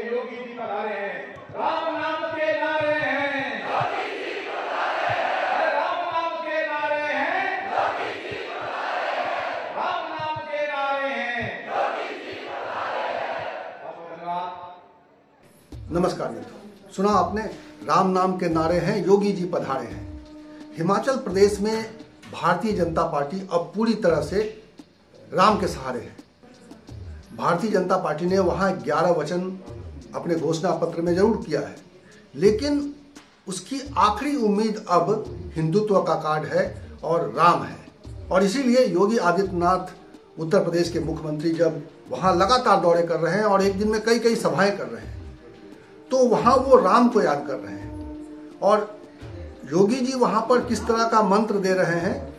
योगी जी हैं। हैं। के नारे हैं। राम नाम के नारे हैं। नमस्कार मित्रों। सुना आपने? राम नाम के नारे हैं, योगी जी पधारे हैं। हिमाचल प्रदेश में भारतीय जनता पार्टी अब पूरी तरह से राम के सहारे है। भारतीय जनता पार्टी ने वहाँ ग्यारह वचन अपने घोषणा पत्र में ज़रूर किया है। लेकिन उसकी आखिरी उम्मीद अब हिंदुत्व का कार्ड है और राम है। और इसीलिए योगी आदित्यनाथ उत्तर प्रदेश के मुख्यमंत्री जब वहाँ लगातार दौरे कर रहे हैं और एक दिन में कई कई सभाएँ कर रहे हैं तो वहाँ वो राम को याद कर रहे हैं। और योगी जी वहाँ पर किस तरह का मंत्र दे रहे हैं,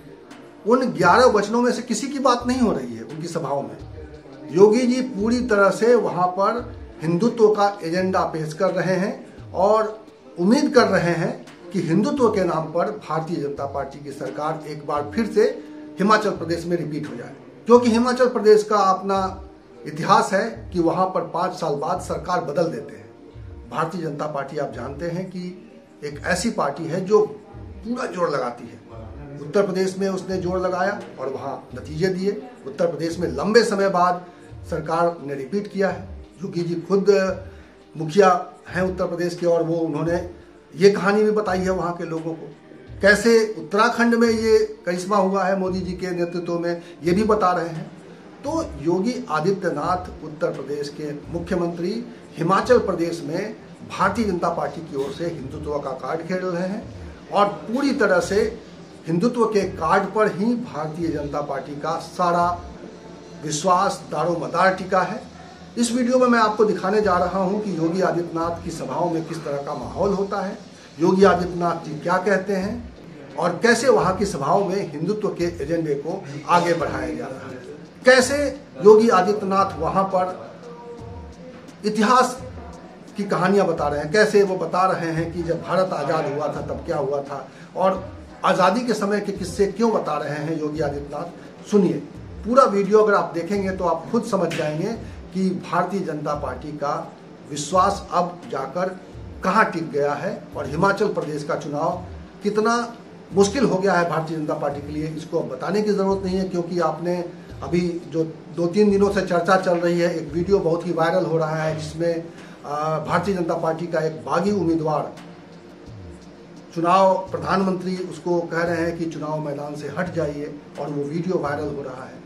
उन ग्यारह वचनों में से किसी की बात नहीं हो रही है उनकी सभाओं में। योगी जी पूरी तरह से वहाँ पर हिंदुत्व का एजेंडा पेश कर रहे हैं और उम्मीद कर रहे हैं कि हिंदुत्व के नाम पर भारतीय जनता पार्टी की सरकार एक बार फिर से हिमाचल प्रदेश में रिपीट हो जाए। क्योंकि हिमाचल प्रदेश का अपना इतिहास है कि वहाँ पर पाँच साल बाद सरकार बदल देते हैं। भारतीय जनता पार्टी आप जानते हैं कि एक ऐसी पार्टी है जो पूरा ज़ोर लगाती है। उत्तर प्रदेश में उसने ज़ोर लगाया और वहाँ नतीजे दिए। उत्तर प्रदेश में लंबे समय बाद सरकार ने रिपीट किया है। योगी जी खुद मुखिया हैं उत्तर प्रदेश के और वो उन्होंने ये कहानी भी बताई है वहाँ के लोगों को। कैसे उत्तराखंड में ये करिश्मा हुआ है मोदी जी के नेतृत्व में, ये भी बता रहे हैं। तो योगी आदित्यनाथ उत्तर प्रदेश के मुख्यमंत्री हिमाचल प्रदेश में भारतीय जनता पार्टी की ओर से हिंदुत्व का कार्ड खेल रहे हैं और पूरी तरह से हिंदुत्व के कार्ड पर ही भारतीय जनता पार्टी का सारा विश्वास दारो मदार टिका है। इस वीडियो में मैं आपको दिखाने जा रहा हूँ कि योगी आदित्यनाथ की सभाओं में किस तरह का माहौल होता है। योगी आदित्यनाथ जी क्या कहते हैं और कैसे वहाँ की सभाओं में हिंदुत्व के एजेंडे को आगे बढ़ाया जा रहा है। कैसे योगी आदित्यनाथ वहाँ पर इतिहास की कहानियाँ बता रहे हैं, कैसे वो बता रहे हैं कि जब भारत आज़ाद हुआ था तब क्या हुआ था और आज़ादी के समय के किस्से क्यों बता रहे हैं योगी आदित्यनाथ। सुनिए, पूरा वीडियो अगर आप देखेंगे तो आप खुद समझ जाएँगे कि भारतीय जनता पार्टी का विश्वास अब जाकर कहाँ टिक गया है और हिमाचल प्रदेश का चुनाव कितना मुश्किल हो गया है भारतीय जनता पार्टी के लिए, इसको अब बताने की ज़रूरत नहीं है, क्योंकि आपने अभी जो दो तीन दिनों से चर्चा चल रही है, एक वीडियो बहुत ही वायरल हो रहा है, जिसमें भारतीय जनता पार्टी का एक बागी उम्मीदवार चुनाव प्रधानमंत्री उसको कह रहे हैं कि चुनाव मैदान से हट जाइए, और वो वीडियो वायरल हो रहा है।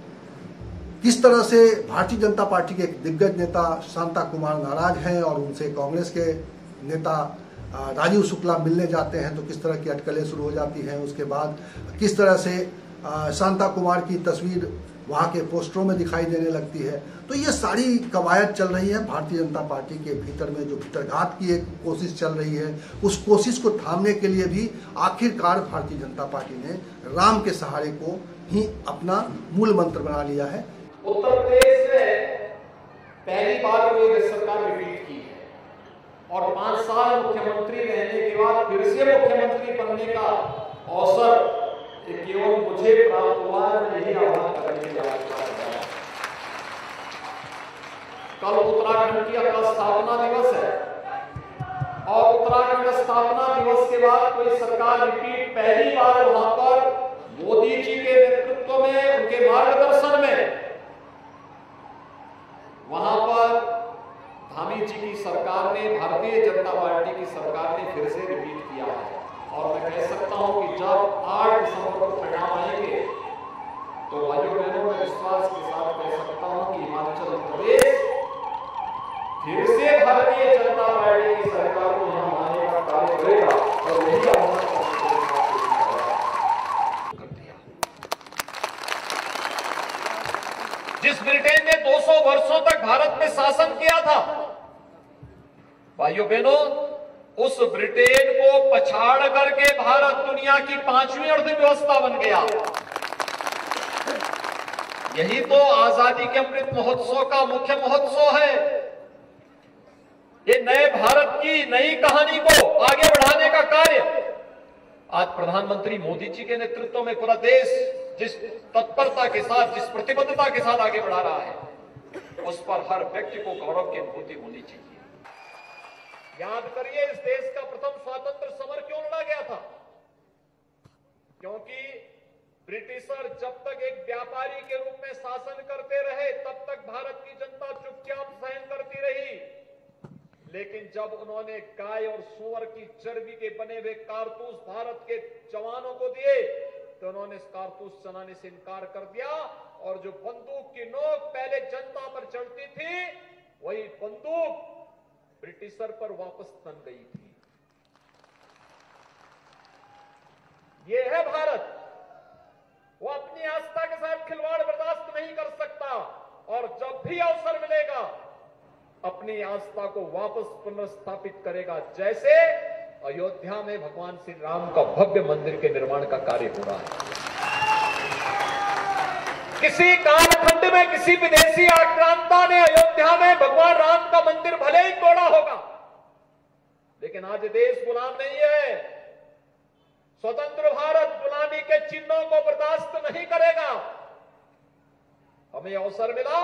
किस तरह से भारतीय जनता पार्टी के एक दिग्गज नेता शांता कुमार नाराज़ हैं और उनसे कांग्रेस के नेता राजीव शुक्ला मिलने जाते हैं तो किस तरह की अटकलें शुरू हो जाती हैं? उसके बाद किस तरह से शांता कुमार की तस्वीर वहाँ के पोस्टरों में दिखाई देने लगती है? तो ये सारी कवायद चल रही है भारतीय जनता पार्टी के भीतर में, जो भीतरघात की एक कोशिश चल रही है। उस कोशिश को थामने के लिए भी आखिरकार भारतीय जनता पार्टी ने राम के सहारे को ही अपना मूल मंत्र बना लिया है। उत्तर प्रदेश में पहली बार कोई सरकार रिपीट की है। और पाँच साल मुख्यमंत्री रहने के बाद फिर से मुख्यमंत्री बनने का अवसर केवल मुझे प्राप्त हुआ यही आह्वान करने के कल उत्तराखंड की अपना स्थापना दिवस है। और उत्तराखंड स्थापना दिवस के बाद कोई सरकार रिपीट पहली बार वहाँ पर मोदी जी के नेतृत्व में उनके मार्गदर्शन में वहाँ पर धामी जी की सरकार ने, भारतीय जनता पार्टी की सरकार ने फिर से रिपीट किया है। और मैं कह सकता हूँ कि जब आठ दिसंबर को परिणाम आएँगे तो भाइयों, बहनों, मैं विश्वास के साथ कह सकता हूँ कि हिमाचल प्रदेश फिर से भारतीय जनता पार्टी की सरकार को यहाँ लाने का कार्य करेगा। और यही जिस ब्रिटेन ने 200 वर्षों तक भारत में शासन किया था भाइयों बहनों, उस ब्रिटेन को पछाड़ करके भारत दुनिया की पांचवी अर्थव्यवस्था बन गया। यही तो आज़ादी के अमृत महोत्सव का मुख्य महोत्सव है। ये नए भारत की नई कहानी को आगे बढ़ाने का कार्य। आज प्रधानमंत्री मोदी जी के नेतृत्व में पूरा देश जिस तत्परता के साथ, जिस प्रतिबद्धता के साथ आगे बढ़ा रहा है, उस पर हर व्यक्ति को गौरव की अनुभूति होनी चाहिए। याद करिए, इस देश का प्रथम स्वतंत्र समर क्यों लड़ा गया था? क्योंकि ब्रिटिशर जब तक एक व्यापारी के रूप में शासन करते रहे, तब तक भारत की जनता चुपचाप सहन करती रही। लेकिन जब उन्होंने गाय और सुअर की चर्बी के बने हुए कारतूस भारत के जवानों को दिए तो उन्होंने इस कारतूस चलाने से इनकार कर दिया, और जो बंदूक की नोक पहले जनता पर चढ़ती थी, वही बंदूक ब्रिटिशर पर वापस तन गई थी। यह है भारत। वो अपनी आस्था के साथ खिलवाड़ बर्दाश्त नहीं कर सकता और जब भी अवसर मिलेगा, अपनी आस्था को वापस पुनर्स्थापित करेगा। जैसे अयोध्या में भगवान श्री राम का भव्य मंदिर के निर्माण का कार्य हो रहा है। किसी कालखंड में किसी विदेशी आक्रांता ने अयोध्या में भगवान राम का मंदिर भले ही तोड़ा होगा। लेकिन आज देश गुलाम नहीं है। स्वतंत्र भारत गुलामी के चिन्हों को बर्दाश्त नहीं करेगा। हमें अवसर मिला,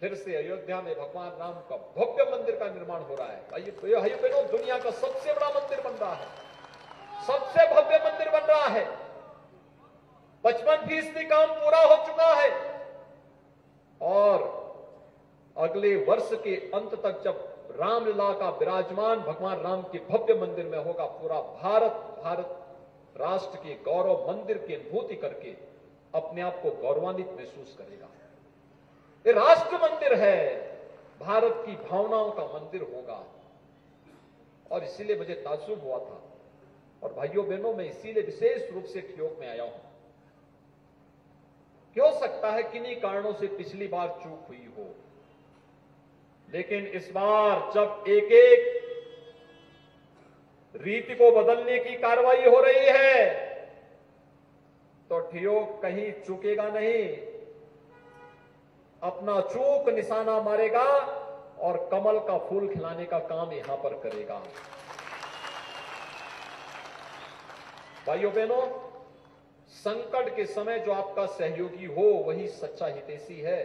फिर से अयोध्या में भगवान राम का भव्य मंदिर का निर्माण हो रहा है। भाई बहनों दुनिया का सबसे बड़ा मंदिर बन रहा है। सबसे भव्य मंदिर बन रहा है। पचपन फ़ीसदी काम पूरा हो चुका है। और अगले वर्ष के अंत तक जब रामलीला का विराजमान भगवान राम के भव्य मंदिर में होगा, पूरा भारत भारत राष्ट्र के गौरव मंदिर की अनुभूति करके अपने आप को गौरवान्वित महसूस करेगा। ये राष्ट्र मंदिर है, भारत की भावनाओं का मंदिर होगा। और इसीलिए मुझे ताजुब हुआ था। और भाइयों बहनों मैं इसीलिए विशेष रूप से ठियोग में आया हूँ। क्यों सकता है किन्हीं कारणों से पिछली बार चूक हुई हो? लेकिन इस बार जब एक एक रीति को बदलने की कार्रवाई हो रही है तो ठियोग कहीं चूकेगा नहीं। अपना चूक निशाना मारेगा और कमल का फूल खिलाने का काम यहाँ पर करेगा। भाइयों बहनों संकट के समय जो आपका सहयोगी हो वही सच्चा हितेशी है.